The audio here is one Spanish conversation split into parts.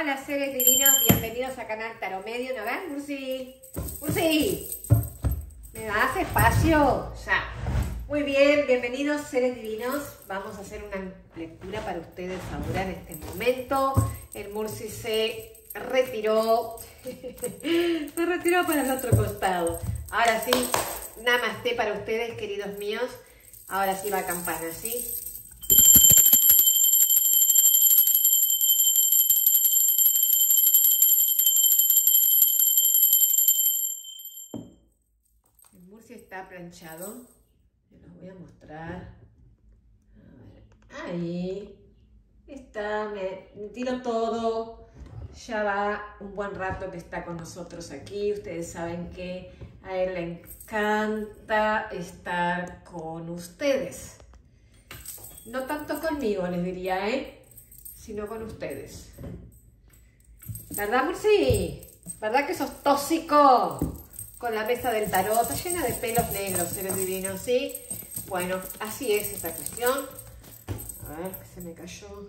Hola seres divinos, bienvenidos a Canal Taro Medio. ¿No ven, Mursi? ¡Mursi! ¿Me das espacio? Ya. Muy bien, bienvenidos seres divinos. Vamos a hacer una lectura para ustedes ahora en este momento. El Mursi se retiró, se retiró para el otro costado. Ahora sí, namaste para ustedes, queridos míos. Ahora sí va campana, ¿sí? Está planchado. Se los voy a mostrar. Ahí. Está, me tiro todo. Ya va un buen rato que está con nosotros aquí. Ustedes saben que a él le encanta estar con ustedes. No tanto conmigo, les diría, ¿eh? Sino con ustedes. ¿Verdad, Murci? ¿Verdad que sos tóxico? Con la mesa del tarot, está llena de pelos negros, seres divinos, ¿sí? Bueno, así es esta cuestión. A ver, se me cayó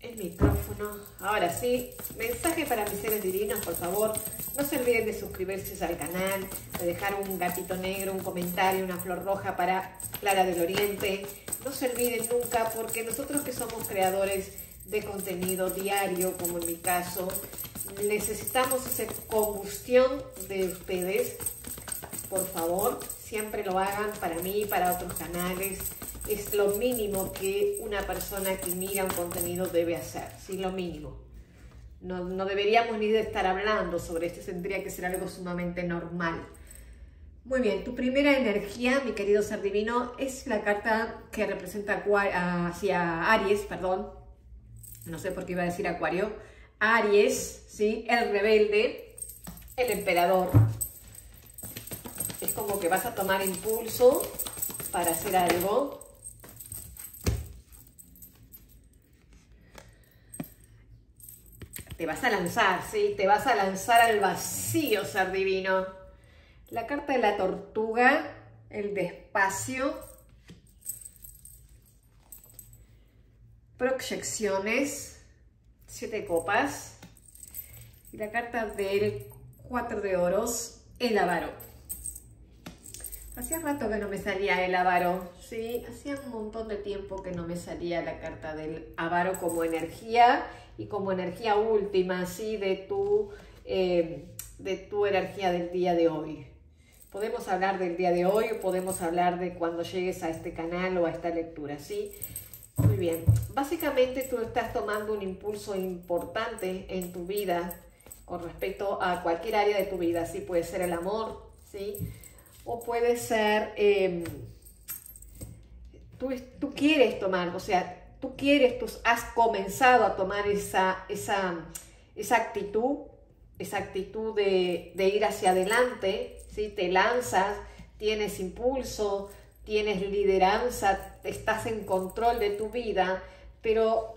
el micrófono. Ahora sí, mensaje para mis seres divinos, por favor. No se olviden de suscribirse al canal, de dejar un gatito negro, un comentario, una flor roja para Clara del Oriente. No se olviden nunca, porque nosotros que somos creadores de contenido diario, como en mi caso, necesitamos esa combustión de ustedes. Por favor, siempre lo hagan para mí, para otros canales es lo mínimo que una persona que mira un contenido debe hacer, ¿sí? Lo mínimo. No, no, deberíamos ni de estar hablando sobre esto, tendría que ser algo sumamente normal. Muy bien, tu primera energía, mi querido ser divino, es la carta que representa hacia Aries, perdón, no sé por qué iba a decir Acuario, Aries, ¿sí? El rebelde, el emperador. Es como que vas a tomar impulso para hacer algo, te vas a lanzar, ¿sí? Te vas a lanzar al vacío, ser divino. La carta de la tortuga, el despacio. Proyecciones, siete copas. Y la carta del cuatro de oros, el avaro. Hacía rato que no me salía el avaro, ¿sí? Hacía un montón de tiempo que no me salía la carta del avaro como energía y como energía última, ¿sí? De tu, eh, de tu energía del día de hoy. Podemos hablar del día de hoy o podemos hablar de cuando llegues a este canal o a esta lectura, ¿sí? Muy bien. Básicamente tú estás tomando un impulso importante en tu vida con respecto a cualquier área de tu vida, ¿sí? Puede ser el amor, ¿sí? O puede ser... Em, tú, tú quieres tomar, o sea, tú quieres, tú has comenzado a tomar esa, esa, esa actitud, esa actitud de, ir hacia adelante, ¿sí? te lanzas, tienes impulso, tienes lideranza, estás en control de tu vida, pero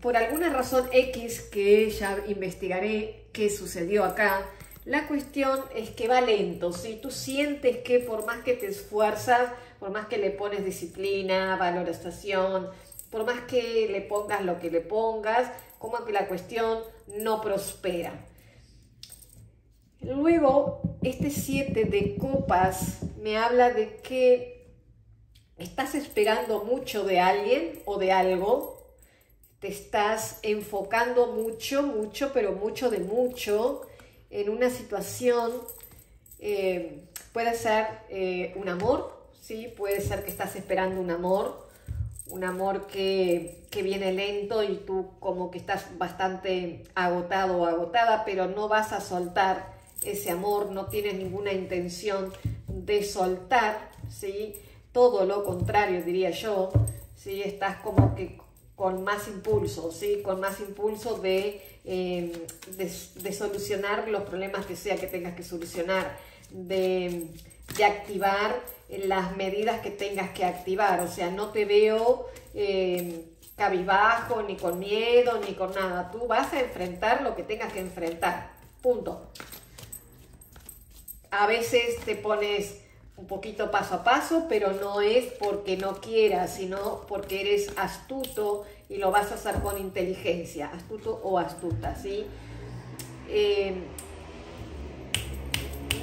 por alguna razón X que ya investigaré qué sucedió acá, la cuestión es que va lento, si tú sientes que por más que te esfuerzas, por más que le pones disciplina, valorización, por más que le pongas lo que le pongas, como que la cuestión no prospera. Luego, este 7 de copas me habla de que estás esperando mucho de alguien o de algo, te estás enfocando mucho, mucho, pero mucho de mucho en una situación, eh, puede ser eh, un amor, ¿sí? Puede ser que estás esperando un amor, un amor que, que, viene lento y tú como que estás bastante agotado o agotada, pero no vas a soltar ese amor, no tienes ninguna intención de soltar, ¿sí? Todo lo contrario, diría yo, ¿sí? Estás como que con más impulso, ¿sí? Con más impulso de, eh, de, de solucionar los problemas que sea que tengas que solucionar, de de activar las medidas que tengas que activar. O sea, no te veo eh, cabizbajo, ni con miedo, ni con nada. Tú vas a enfrentar lo que tengas que enfrentar. Punto. A veces te pones un poquito paso a paso, pero no es porque no quieras, sino porque eres astuto y lo vas a hacer con inteligencia, astuto o astuta, ¿sí? Eh,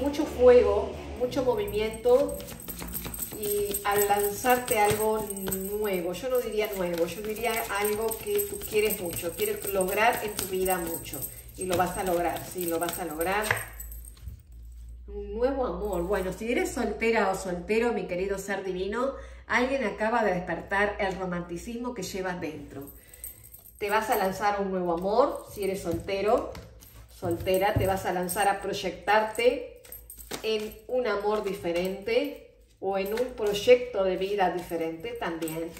mucho fuego, mucho movimiento y al lanzarte algo nuevo, yo no diría nuevo, yo diría algo que tú quieres mucho, quieres lograr en tu vida mucho y lo vas a lograr, sí, lo vas a lograr. Nuevo amor. Bueno, si eres soltera o soltero, mi querido ser divino, alguien acaba de despertar el romanticismo que llevas dentro. Te vas a lanzar un nuevo amor, si eres soltero, soltera, te vas a lanzar a proyectarte en un amor diferente o en un proyecto de vida diferente también,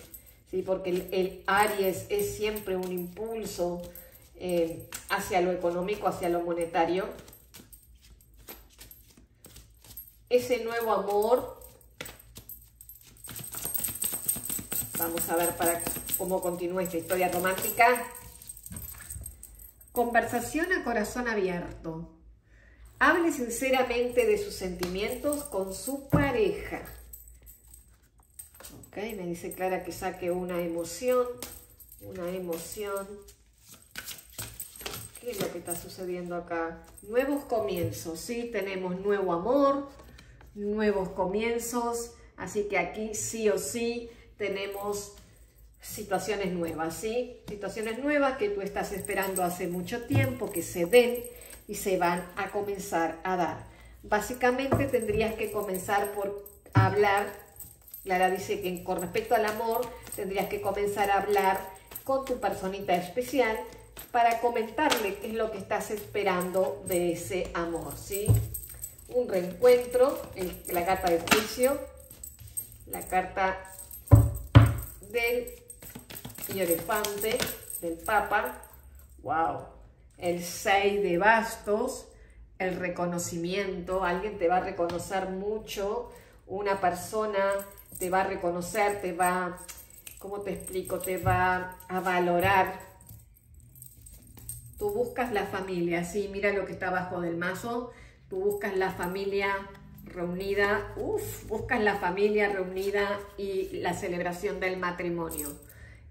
¿sí? porque el, Aries es siempre un impulso eh, hacia lo económico, hacia lo monetario. Ese nuevo amor, vamos a ver para cómo continúa esta historia romántica. Conversación a corazón abierto. Hable sinceramente de sus sentimientos con su pareja. Ok, me dice Clara que saque una emoción, una emoción. ¿Qué es lo que está sucediendo acá? Nuevos comienzos, ¿sí? Tenemos nuevo amor, nuevos comienzos, así que aquí sí o sí tenemos situaciones nuevas, ¿sí? Situaciones nuevas que tú estás esperando hace mucho tiempo que se den y se van a comenzar a dar. Básicamente tendrías que comenzar por hablar, Clara dice que con respecto al amor, tendrías que comenzar a hablar con tu personita especial para comentarle qué es lo que estás esperando de ese amor, ¿sí? Reencuentro, la carta de juicio, la carta del elefante, del papa, wow, el 6 de bastos, el reconocimiento, alguien te va a reconocer mucho, una persona te va a reconocer, te va, ¿cómo te explico? Te va a valorar. Tú buscas la familia, sí, mira lo que está abajo del mazo, tú buscas la familia reunida, uff, buscas la familia reunida y la celebración del matrimonio.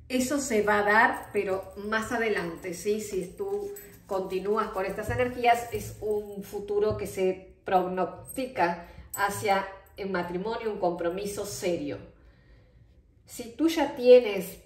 Eso se va a dar, pero más adelante, ¿sí? Si tú continúas con estas energías, es un futuro que se prognostica hacia el matrimonio, un compromiso serio. Si tú ya tienes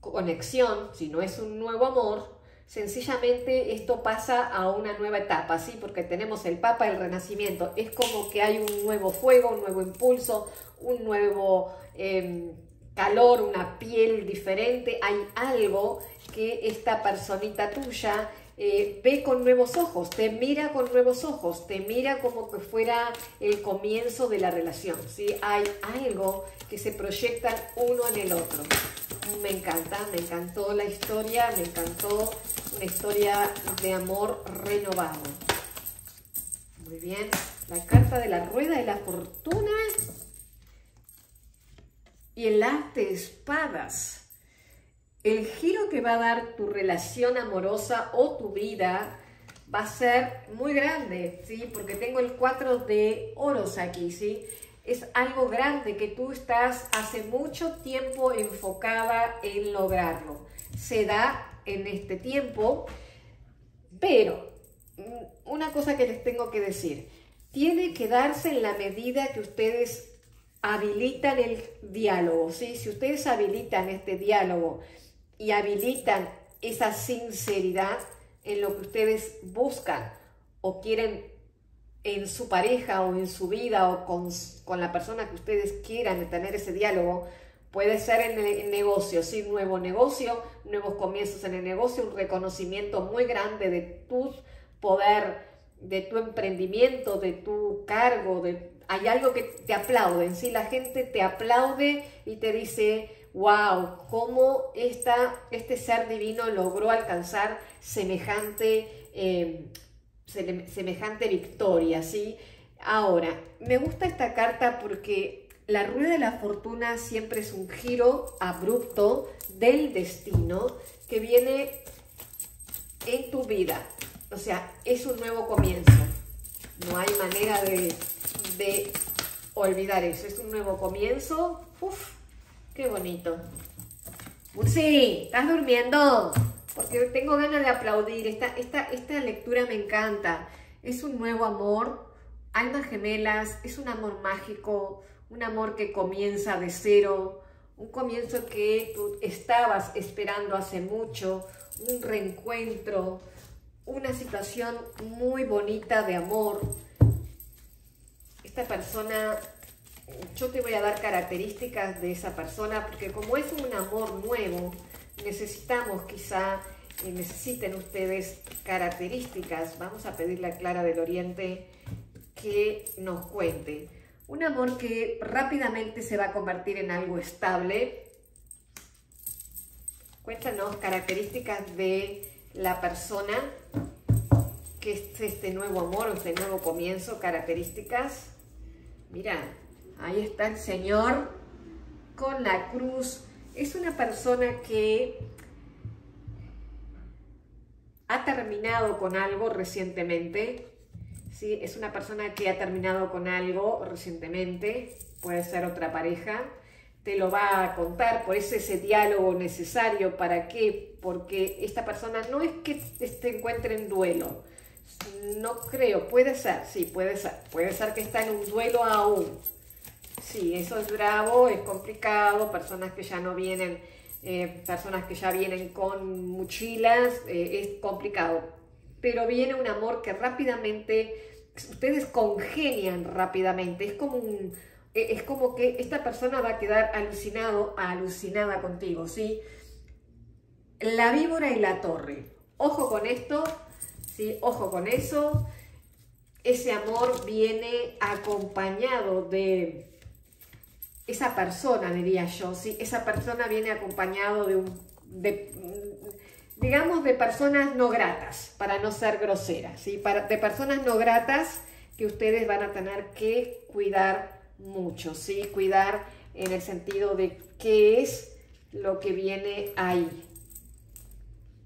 conexión, si no es un nuevo amor, sencillamente esto pasa a una nueva etapa, ¿sí? Porque tenemos el Papa, el Renacimiento. Es como que hay un nuevo fuego, un nuevo impulso, un nuevo em, calor, una piel diferente. Hay algo que esta personita tuya eh, ve con nuevos ojos, te mira con nuevos ojos, te mira como que fuera el comienzo de la relación, ¿sí? Hay algo que se proyecta uno en el otro. Me encanta, me encantó la historia, me encantó una historia de amor renovado. Muy bien, la carta de la rueda de la fortuna y el as de espadas el giro que va a dar tu relación amorosa o tu vida va a ser muy grande, ¿sí? Porque tengo el 4 de oros aquí, ¿sí? Es algo grande que tú estás hace mucho tiempo enfocada en lograrlo. Se da en este tiempo, pero mm, una cosa que les tengo que decir, tiene que darse en la medida que ustedes habilitan el diálogo, ¿sí? Si ustedes habilitan este diálogo y habilitan esa sinceridad en lo que ustedes buscan o quieren en su pareja o en su vida o con, con la persona que ustedes quieran tener ese diálogo, puede ser en el negocio, ¿sí? nuevo negocio, nuevos comienzos en el negocio, un reconocimiento muy grande de tu poder, de tu emprendimiento, de tu cargo, de, hay algo que te aplauden, ¿sí? la gente te aplaude y te dice, wow, cómo esta, este ser divino logró alcanzar semejante, em, semejante victoria, ¿sí? Ahora, me gusta esta carta porque la rueda de la fortuna siempre es un giro abrupto del destino que viene en tu vida. O sea, es un nuevo comienzo. No hay manera de, de olvidar eso. Es un nuevo comienzo. Uf, Qué bonito. Sí, ¿estás durmiendo? Porque tengo ganas de aplaudir. Esta, esta, esta lectura me encanta. Es un nuevo amor, almas gemelas, es un amor mágico, un amor que comienza de cero, un comienzo que tú estabas esperando hace mucho, un reencuentro, una situación muy bonita de amor. Esta persona, yo te voy a dar características de esa persona, porque como es un amor nuevo, necesitamos quizá, eh, necesiten ustedes características. Vamos a pedirle a Clara del Oriente que nos cuente. Un amor que rápidamente se va a convertir en algo estable. Cuéntanos características de la persona que es este nuevo amor, este nuevo comienzo, características. Mira, ahí está el Señor con la cruz. Es una persona que ha terminado con algo recientemente. ¿sí? Es una persona que ha terminado con algo recientemente. Puede ser otra pareja te lo va a contar, por eso ese diálogo necesario, ¿para qué? Porque esta persona no es que se encuentre en duelo, no creo, puede ser, sí, puede ser, puede ser que está en un duelo aún, sí, eso es bravo, es complicado, personas que ya no vienen, eh, personas que ya vienen con mochilas, eh, es complicado, pero viene un amor que rápidamente, ustedes congenian rápidamente, es como e, es como que esta persona va a quedar alucinado, alucinada contigo, ¿sí? La víbora y la torre. Ojo con esto, ¿sí? Ojo con eso. Ese amor viene acompañado de esa persona, diría yo, ¿sí? Esa persona viene acompañado de un, digamos, de personas no gratas, para no ser groseras, ¿sí? Para, de personas no gratas que ustedes van a tener que cuidar mucho, ¿sí? Cuidar en el sentido de qué es lo que viene ahí.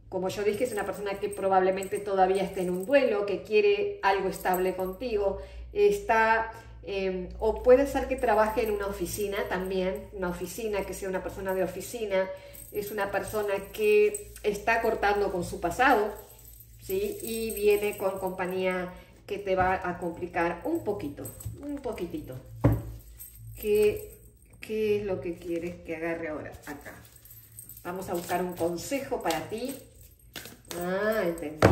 Como yo dije, es una persona que probablemente todavía esté en un duelo, que quiere algo estable contigo, está, em, o puede ser que trabaje en una oficina también, una oficina, que sea una persona de oficina, es una persona que está cortando con su pasado, ¿sí? Y viene con compañía que te va a complicar un poquito, un poquitito. ¿Qué, es lo que quieres que agarre ahora? Acá. Vamos a buscar un consejo para ti. Ah, entendí.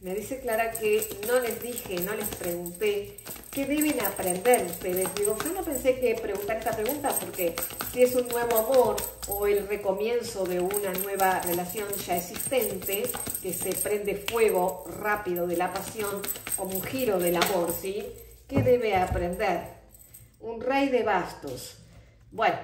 Me dice Clara que no les dije, no les pregunté qué deben aprender ustedes. Digo, yo no pensé que preguntar esta pregunta porque si es un nuevo amor o el recomienzo de una nueva relación ya existente, que se prende fuego rápido de la pasión como un giro del amor, ¿sí? ¿Qué debe aprender? un rey de bastos. Bueno,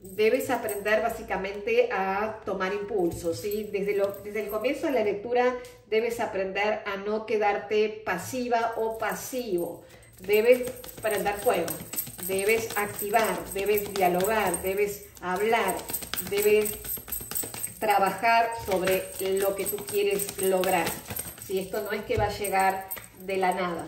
debes aprender básicamente a tomar impulso, ¿sí? Desde, desde el comienzo de la lectura debes aprender a no quedarte pasiva o pasivo. Debes prender fuego, debes activar, debes dialogar, debes hablar, debes trabajar sobre lo que tú quieres lograr. Si esto no es que va a llegar de la nada.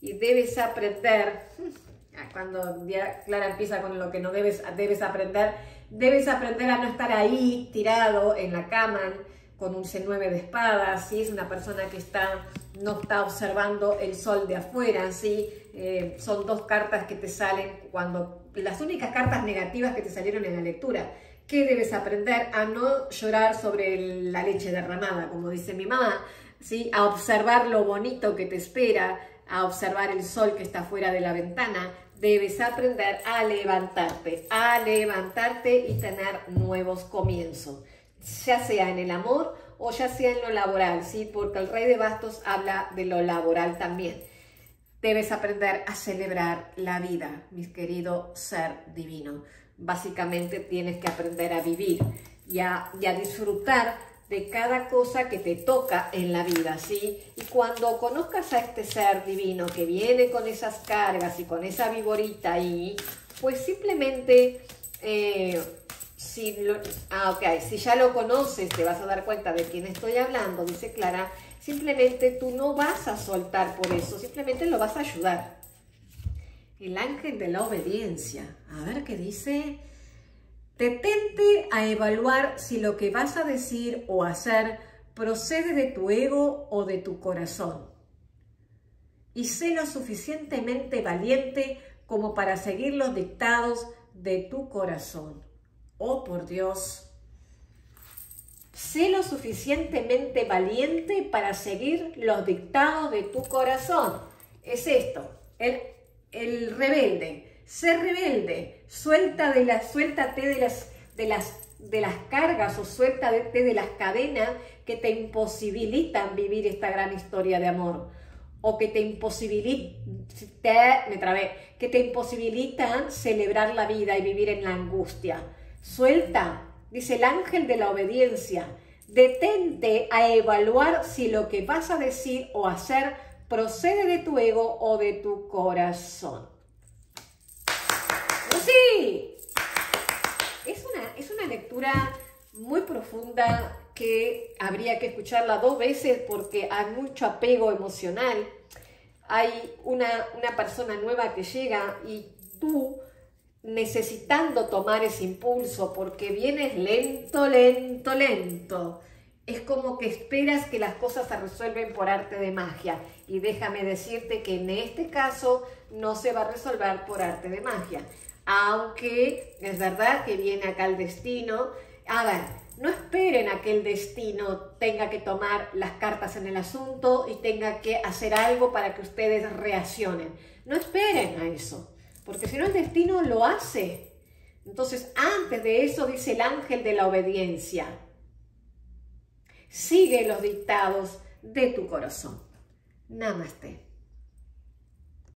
Y debes aprender, cuando ya Clara empieza con lo que no debes, debes aprender, debes aprender a no estar ahí tirado en la cama con un C9 de espadas, si es una persona que está, no está observando el sol de afuera, ¿sí? Eh, son dos cartas que te salen cuando, las únicas cartas negativas que te salieron en la lectura, ¿Qué debes aprender a no llorar sobre la leche derramada, como dice mi mamá, ¿sí? a observar lo bonito que te espera, a observar el sol que está fuera de la ventana, debes aprender a levantarte, a levantarte y tener nuevos comienzos, ya sea en el amor o ya sea en lo laboral, ¿sí? Porque el rey de bastos habla de lo laboral también. Debes aprender a celebrar la vida, mi querido ser divino. Básicamente tienes que aprender a vivir y a, y a disfrutar de cada cosa que te toca en la vida, ¿sí? Y cuando conozcas a este ser divino que viene con esas cargas y con esa viborita ahí, pues simplemente, eh, si, ah, okay, si ya lo conoces, te vas a dar cuenta de quién estoy hablando, dice Clara, simplemente tú no vas a soltar por eso, simplemente lo vas a ayudar. El ángel de la obediencia, a ver qué dice Detente a evaluar si lo que vas a decir o hacer procede de tu ego o de tu corazón. Y sé lo suficientemente valiente como para seguir los dictados de tu corazón. Oh, por Dios. Sé lo suficientemente valiente para seguir los dictados de tu corazón. Es esto, el, el rebelde Sé rebelde, suelta de suéltate de las, de, las, de las cargas o suéltate de las cadenas que te imposibilitan vivir esta gran historia de amor o que te imposibilitan, me que te imposibilitan celebrar la vida y vivir en la angustia. Suelta, dice el ángel de la obediencia, detente a evaluar si lo que vas a decir o hacer procede de tu ego o de tu corazón sí. Es una, es una lectura muy profunda que habría que escucharla dos veces porque hay mucho apego emocional. Hay una, una persona nueva que llega y tú necesitando tomar ese impulso porque vienes lento, lento, lento. Es como que esperas que las cosas se resuelven por arte de magia. Y déjame decirte que en este caso no se va a resolver por arte de magia aunque es verdad que viene acá el destino. A ver, no esperen a que el destino tenga que tomar las cartas en el asunto y tenga que hacer algo para que ustedes reaccionen. No esperen a eso, porque si no el destino lo hace. Entonces, antes de eso dice el ángel de la obediencia. Sigue los dictados de tu corazón. Namaste.